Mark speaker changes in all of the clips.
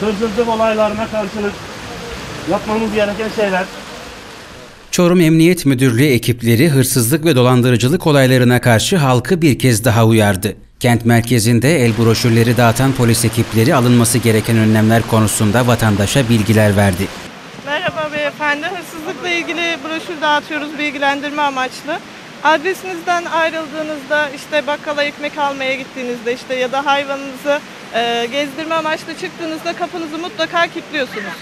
Speaker 1: hırsızlık olaylarına karşılık yapmamız gereken şeyler.
Speaker 2: Çorum Emniyet Müdürlüğü ekipleri hırsızlık ve dolandırıcılık olaylarına karşı halkı bir kez daha uyardı. Kent merkezinde el broşürleri dağıtan polis ekipleri alınması gereken önlemler konusunda vatandaşa bilgiler verdi.
Speaker 3: Merhaba beyefendi. Hırsızlıkla ilgili broşür dağıtıyoruz bilgilendirme amaçlı. Adresinizden ayrıldığınızda işte bakkala ekmek almaya gittiğinizde işte ya da hayvanınızı e, gezdirme amaçlı çıktığınızda kapınızı mutlaka kilitliyorsunuz.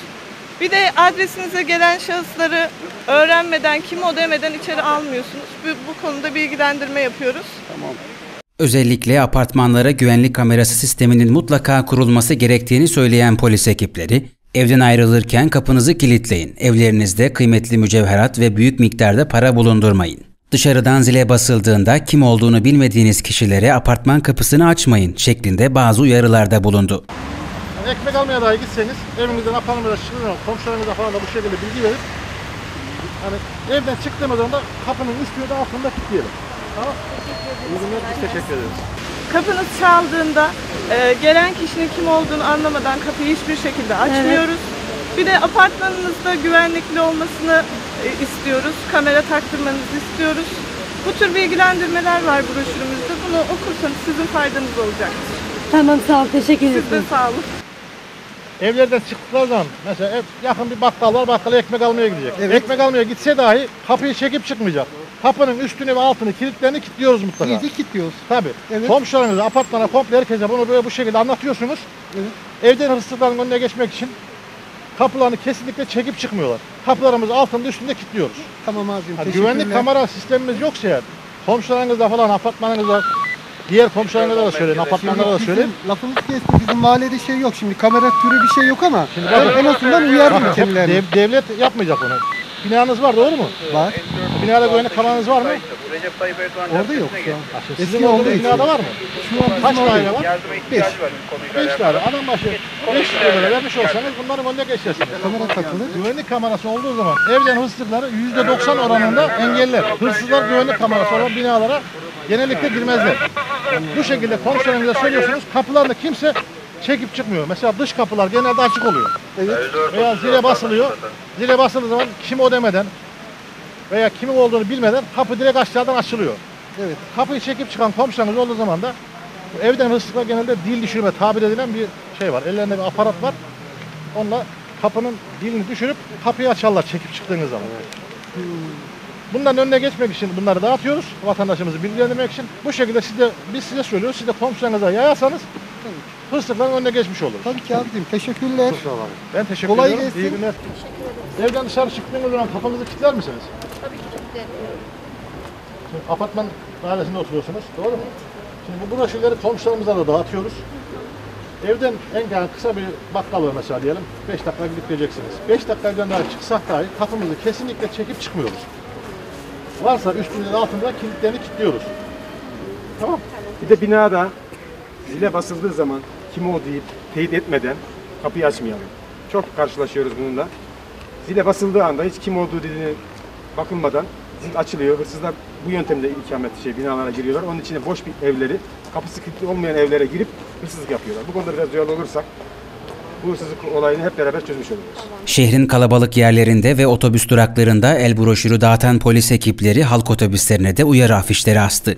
Speaker 3: Bir de adresinize gelen şahısları öğrenmeden, kim o demeden içeri almıyorsunuz. Bu, bu konuda bilgilendirme yapıyoruz.
Speaker 2: Özellikle apartmanlara güvenlik kamerası sisteminin mutlaka kurulması gerektiğini söyleyen polis ekipleri, evden ayrılırken kapınızı kilitleyin, evlerinizde kıymetli mücevherat ve büyük miktarda para bulundurmayın. Dışarıdan zile basıldığında kim olduğunu bilmediğiniz kişilere apartman kapısını açmayın şeklinde bazı uyarılarda bulundu.
Speaker 4: Yani ekmek almaya dahi gitseniz evinizden apartmana zaman komşularınıza falan da bu şekilde bilgi verip hani evden çıktığımız anda kapının üstünü de altında kilitleyelim. Tamam. İyi günler, biz teşekkür ederiz.
Speaker 3: Kapınız çaldığında e, gelen kişinin kim olduğunu anlamadan kapıyı hiçbir şekilde açmıyoruz. Bir de apartmanınızda güvenlikli olmasını istiyoruz. Kamera taktırmanızı istiyoruz. Bu tür bilgilendirmeler var broşürümüzde. Bunu okursanız sizin faydanız olacaktır.
Speaker 5: Tamam sağ ol teşekkür ederim.
Speaker 3: Siz de sağ olun.
Speaker 4: Evlerden çıktıkları zaman mesela ev, yakın bir bakkal var bakkala ekmek almaya gidecek. Ekmek almaya gitse dahi kapıyı çekip çıkmayacak. Kapının üstünü ve altını kilitlerini kilitliyoruz mutlaka.
Speaker 6: İyice kilitliyoruz.
Speaker 4: Tabii.
Speaker 6: Evet.
Speaker 4: Komşularınıza, apartmana, komple herkese bunu böyle bu şekilde anlatıyorsunuz.
Speaker 6: Evet.
Speaker 4: Evden hırsızların önüne geçmek için kapılarını kesinlikle çekip çıkmıyorlar. Kapılarımızı altında üstünde kilitliyoruz.
Speaker 6: Tamam abicim.
Speaker 4: Ha, güvenlik kamera sistemimiz yoksa eğer komşularınızda falan apartmanınızda diğer komşularınıza da söyleyin, apartmanlara da söyleyin.
Speaker 6: Lafımız kestim. Bizim mahallede şey yok şimdi. Kamera türü bir şey yok ama
Speaker 4: Şimdi
Speaker 6: ben en azından uyardım kendilerini.
Speaker 4: dev- devlet yapmayacak bunu. Binanız var doğru mu?
Speaker 6: Var.
Speaker 4: Binada güvenlik kameranız var mı?
Speaker 6: Orada yok şu an. Eski olduğu için.
Speaker 4: binada var mı?
Speaker 6: Şu an
Speaker 4: Kaç
Speaker 6: bizim orada
Speaker 4: daire
Speaker 6: yok.
Speaker 4: var?
Speaker 6: Beş.
Speaker 4: 5 tane. Adam başı 5 lira vermiş olsanız bunların önüne geçersiniz.
Speaker 6: Kamera takılı.
Speaker 4: Güvenlik kamerası olduğu zaman evden hırsızlıkları %90 oranında engeller. Hırsızlar güvenlik kamerası olan binalara genellikle girmezler. Bu şekilde komşularınıza söylüyorsunuz kapılarını kimse çekip çıkmıyor. Mesela dış kapılar genelde açık oluyor.
Speaker 6: Evet.
Speaker 4: Veya zile basılıyor. Zile basıldığı zaman kim o demeden veya kimin olduğunu bilmeden kapı direkt aşağıdan açılıyor.
Speaker 6: Evet.
Speaker 4: Kapıyı çekip çıkan komşularınız olduğu zaman da bu evden hırsızlıklar genelde dil düşürme tabir edilen bir şey var. Ellerinde bir aparat var. Onunla kapının dilini düşürüp kapıyı açarlar çekip çıktığınız zaman. Bunların önüne geçmek için bunları dağıtıyoruz. Vatandaşımızı bilgilendirmek için. Bu şekilde siz de, biz size söylüyoruz. Siz de komşularınıza yayarsanız hırsızlıkların önüne geçmiş olur.
Speaker 6: Tabii ki abicim. Teşekkürler.
Speaker 4: Ben teşekkür
Speaker 6: Kolay
Speaker 4: ediyorum.
Speaker 6: gelsin.
Speaker 4: İyi günler. Evden dışarı çıktığınız zaman kapınızı kilitler misiniz? Şimdi apartman dairesinde oturuyorsunuz. Doğru mu? Şimdi bu broşürleri komşularımıza da dağıtıyoruz. Evden en kısa bir bakkal var mesela diyelim. 5 dakika gidip geleceksiniz. 5 dakika daha çıksak dahi kapımızı kesinlikle çekip çıkmıyoruz. Varsa üstünde de altında kilitlerini kilitliyoruz. Tamam.
Speaker 7: Bir de binada zile basıldığı zaman kim o deyip teyit etmeden kapıyı açmayalım. Çok karşılaşıyoruz bununla. Zile basıldığı anda hiç kim olduğu dediğine bakılmadan açılıyor. Hırsızlar bu yöntemle ikamet şey binalara giriyorlar. Onun için de boş bir evleri, kapısı kilitli olmayan evlere girip hırsızlık yapıyorlar. Bu konuda biraz duyarlı olursak bu hırsızlık olayını hep beraber çözmüş oluruz.
Speaker 2: Şehrin kalabalık yerlerinde ve otobüs duraklarında el broşürü dağıtan polis ekipleri halk otobüslerine de uyarı afişleri astı.